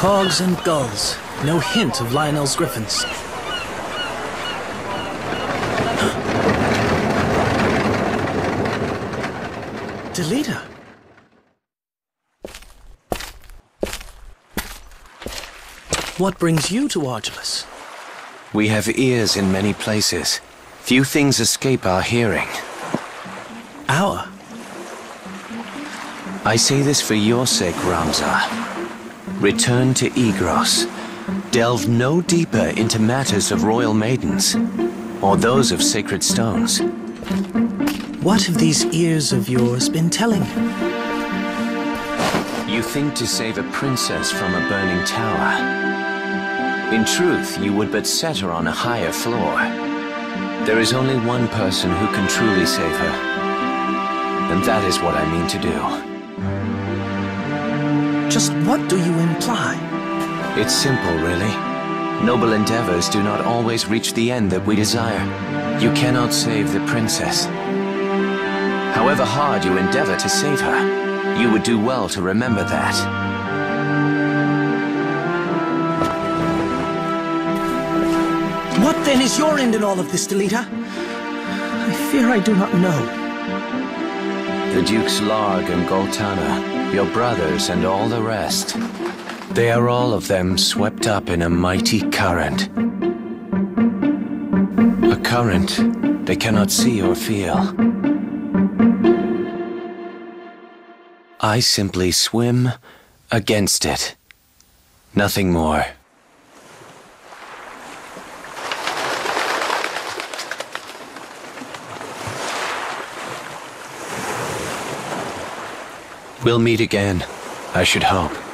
Cogs and gulls. No hint of Lionel's griffins. Delita. What brings you to Warjilis? We have ears in many places. Few things escape our hearing. Our? I say this for your sake, Ramza. Return to Igros. Delve no deeper into matters of royal maidens, or those of sacred stones. What have these ears of yours been telling you? You think to save a princess from a burning tower. In truth, you would but set her on a higher floor. There is only one person who can truly save her. And that is what I mean to do. Just what do you imply? It's simple, really. Noble endeavors do not always reach the end that we desire. You cannot save the princess. However hard you endeavor to save her, you would do well to remember that. What then is your end in all of this, Delita? I fear I do not know. The Dukes Larg and Goltana, your brothers and all the rest. They are all of them swept up in a mighty current. A current they cannot see or feel. I simply swim against it. Nothing more. We'll meet again, I should hope.